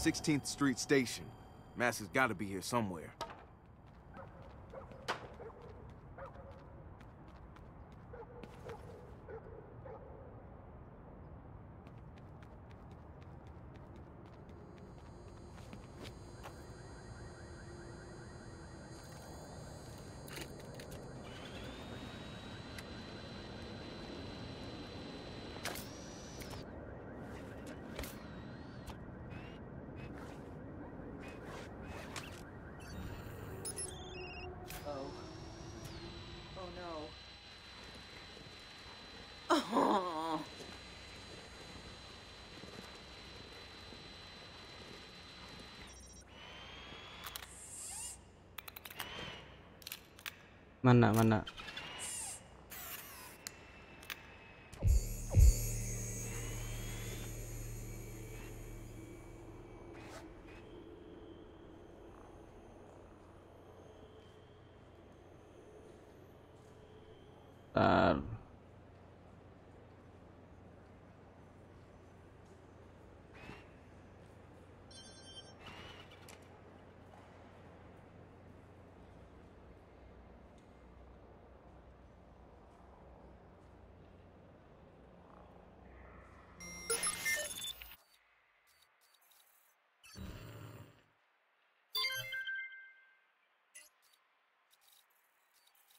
16th Street Station. Mass has got to be here somewhere. No. Oh. Mana mana?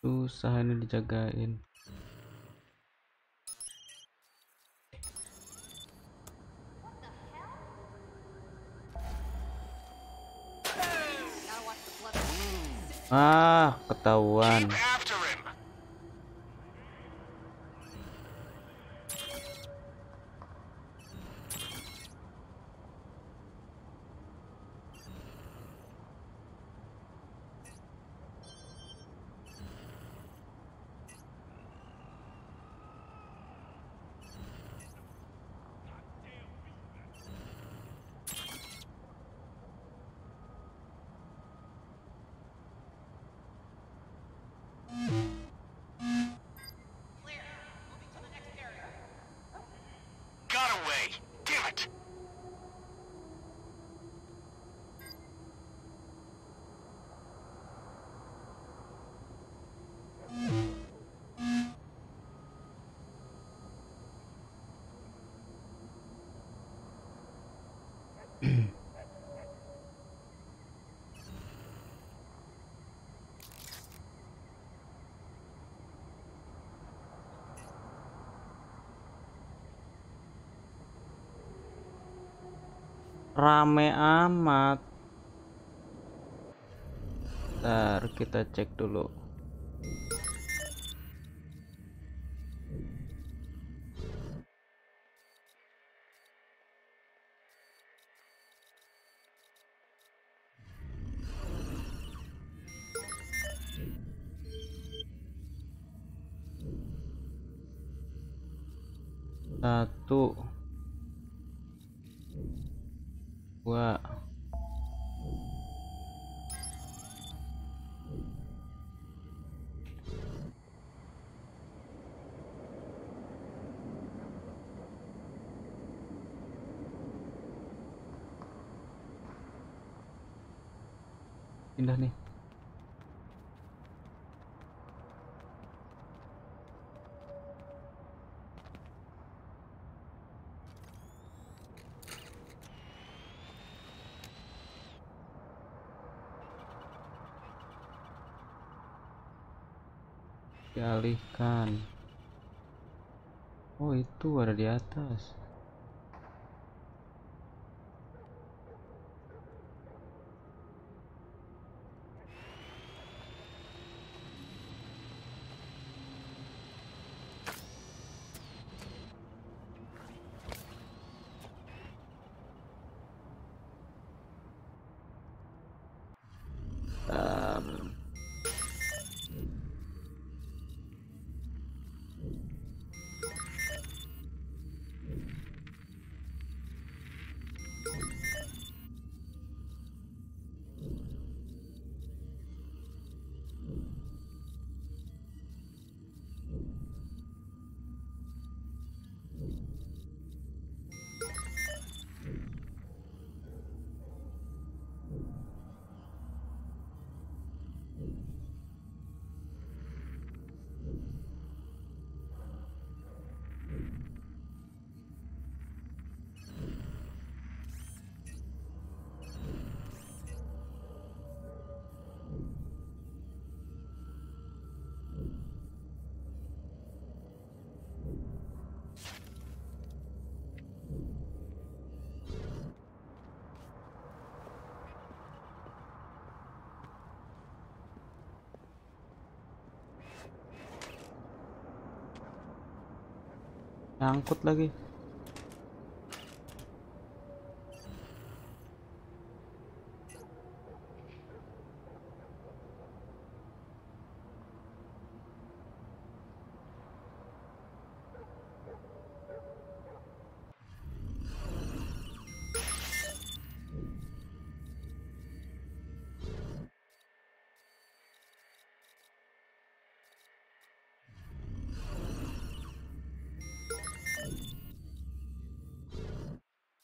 Susah ini dijagain. Ah, ketahuan. Rame amat. Ntar kita cek dulu. Satu. 我。Dialihkan. Oh itu ada di atas Nyangkut lagi.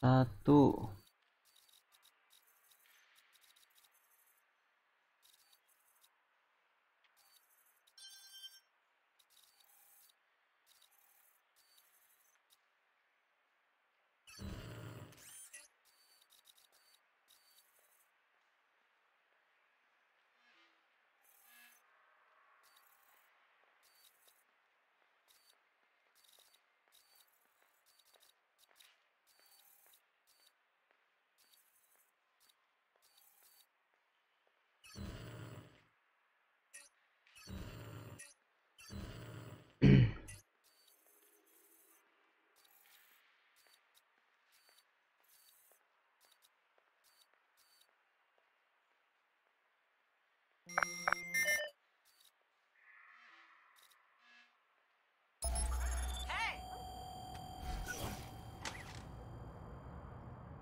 Satu.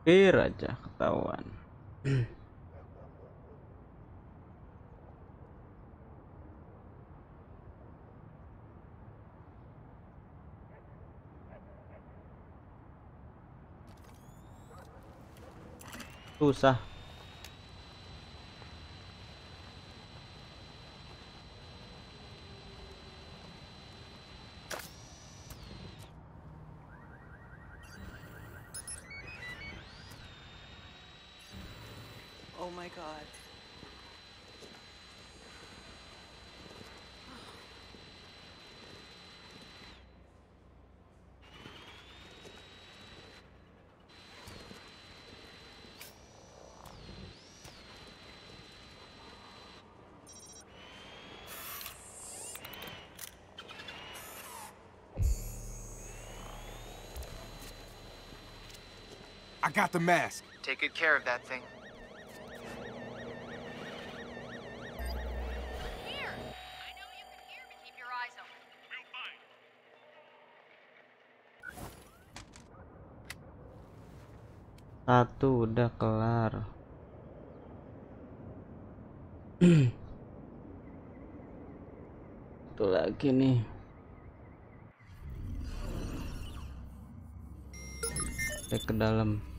Bir aja ketahuan. Susah. I got the mask. Take good care of that thing. Here! I know you can hear me. Keep your eyes open. Satu udah kelar. Satu lagi nih. Cek ke dalam.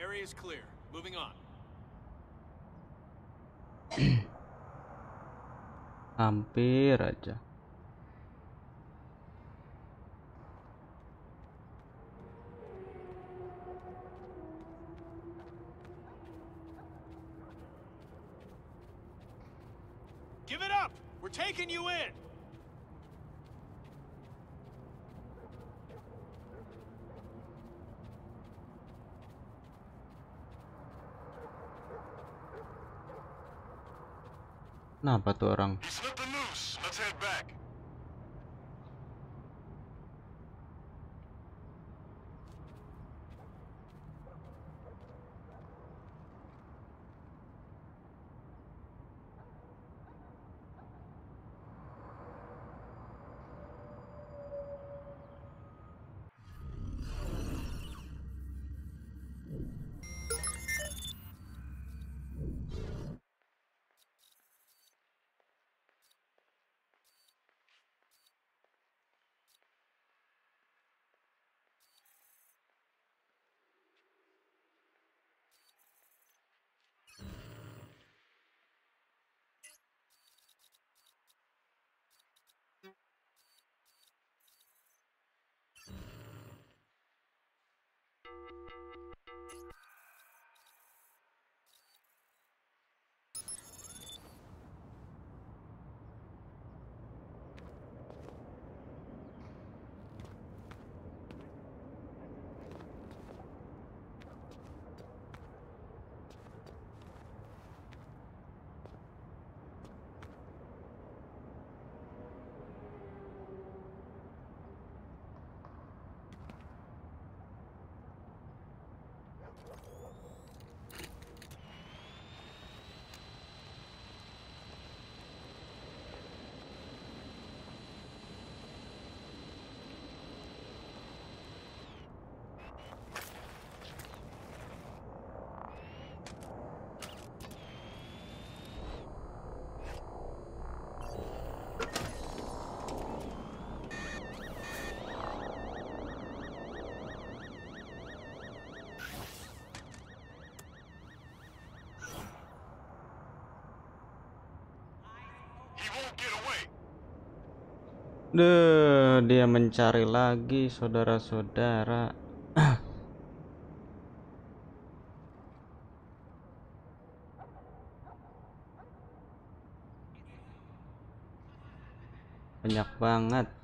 Area's clear. Moving on. Hampir aja. Kenapa tuh orang? Thank you. Duh, dia mencari lagi saudara-saudara. Banyak banget.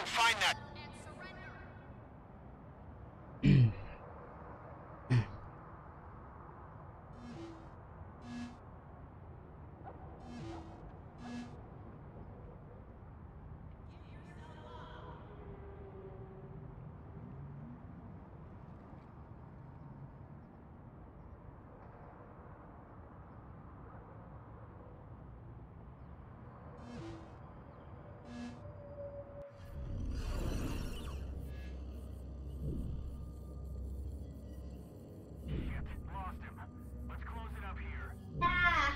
and find that.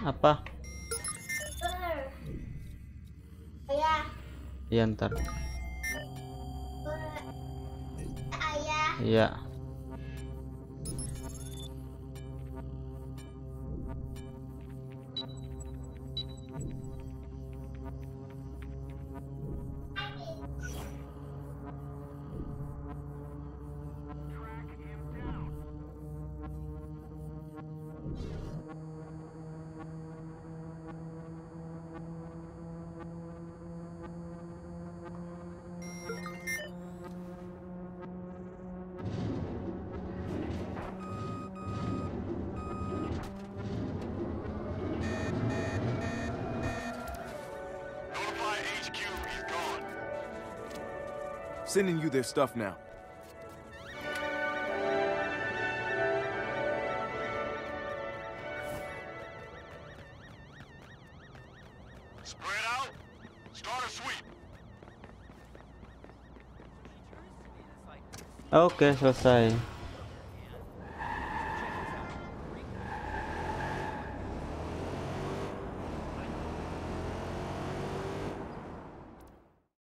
Apa? Ayah, Iya ntar. ayah, Iya. Sending you their stuff now. Spread out. Start a sweep. Oke, selesai.